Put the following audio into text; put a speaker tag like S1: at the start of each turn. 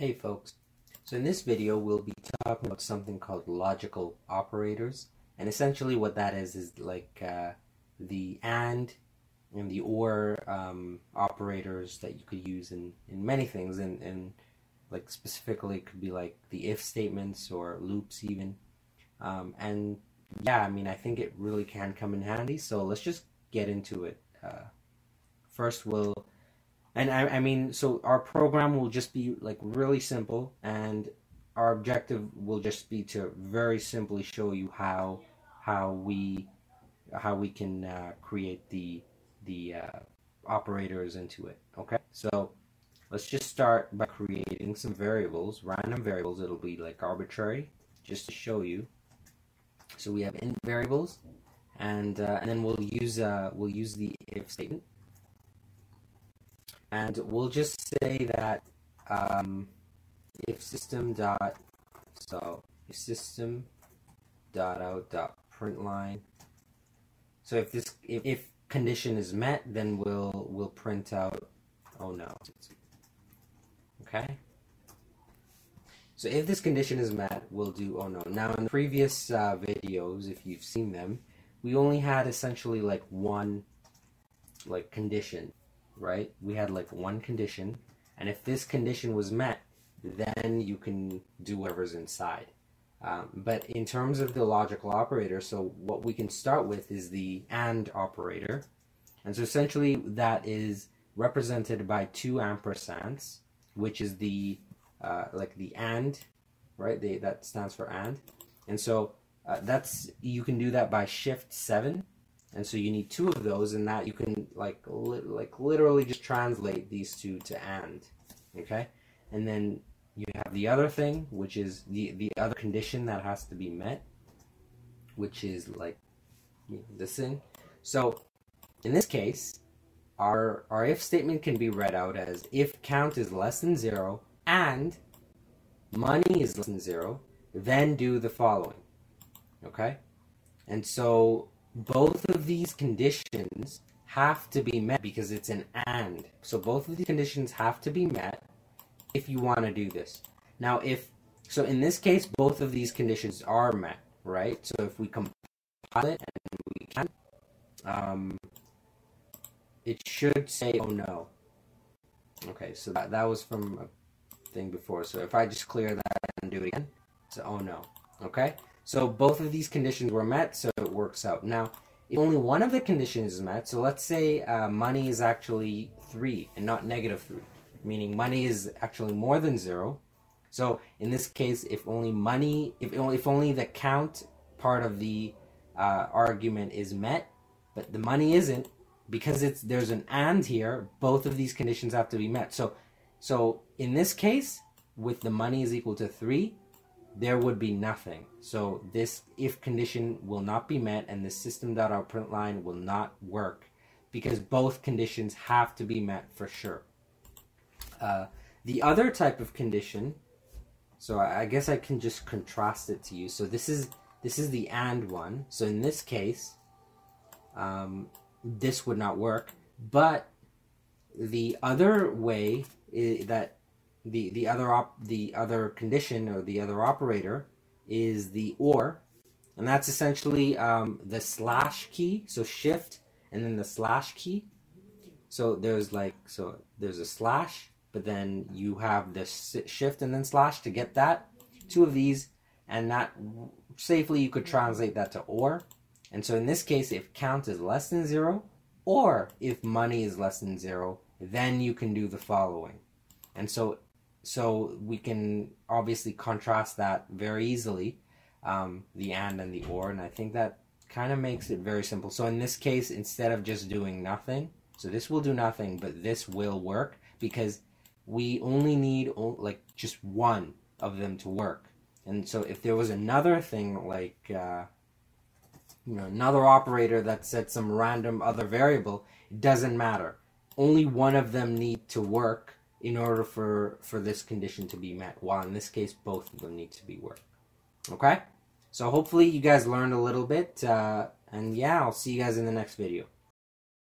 S1: Hey folks, so in this video we'll be talking about something called logical operators. And essentially what that is is like uh, the AND and the OR um, operators that you could use in, in many things. And, and like specifically it could be like the if statements or loops even. Um, and yeah I mean I think it really can come in handy. So let's just get into it. Uh, first we'll and I, I mean so our program will just be like really simple and our objective will just be to very simply show you how how we how we can uh, create the the uh, operators into it okay? So let's just start by creating some variables random variables. It'll be like arbitrary just to show you. So we have int variables and uh, and then we'll use uh, we'll use the if statement and we'll just say that um, if system dot so if system dot out dot print line so if this if, if condition is met then we'll we'll print out oh no okay? So if this condition is met we'll do oh no. Now in the previous uh, videos if you've seen them we only had essentially like one like condition right? We had like one condition, and if this condition was met, then you can do whatever's inside. Um, but in terms of the logical operator, so what we can start with is the AND operator. And so essentially that is represented by two ampersands, which is the, uh, like the AND, right? They, that stands for AND. And so uh, that's, you can do that by shift seven and so you need two of those and that you can like li like literally just translate these two to and okay? And then you have the other thing which is the the other condition that has to be met which is like this thing. So in this case our our if statement can be read out as if count is less than zero and money is less than zero then do the following okay? And so both of these conditions have to be met because it's an and. So both of these conditions have to be met if you want to do this. Now, if so, in this case, both of these conditions are met, right? So if we compile it and we can, um, it should say, "Oh no." Okay, so that that was from a thing before. So if I just clear that and do it again, so "Oh no." Okay. So both of these conditions were met, so works out. Now, if only one of the conditions is met, so let's say uh, money is actually 3 and not negative 3, meaning money is actually more than 0. So in this case, if only money, if only, if only the count part of the uh, argument is met, but the money isn't, because it's there's an and here, both of these conditions have to be met. So, so in this case, with the money is equal to 3, there would be nothing. So this if condition will not be met and the system.out line will not work because both conditions have to be met for sure. Uh, the other type of condition, so I, guess I can just contrast it to you. So this is this is the and one. So in this case, um, this would not work. But the other way that the the other op the other condition or the other operator is the or, and that's essentially um, the slash key. So shift and then the slash key. So there's like so there's a slash, but then you have the shift and then slash to get that. Two of these, and that safely you could translate that to or. And so in this case, if count is less than zero, or if money is less than zero, then you can do the following. And so so we can obviously contrast that very easily, um, the and and the or, and I think that kind of makes it very simple. So in this case, instead of just doing nothing, so this will do nothing, but this will work because we only need like just one of them to work. And so if there was another thing like, uh, you know, another operator that said some random other variable, it doesn't matter. Only one of them need to work in order for, for this condition to be met, while in this case, both of them need to be worked. Okay? So hopefully you guys learned a little bit, uh, and yeah, I'll see you guys in the next video.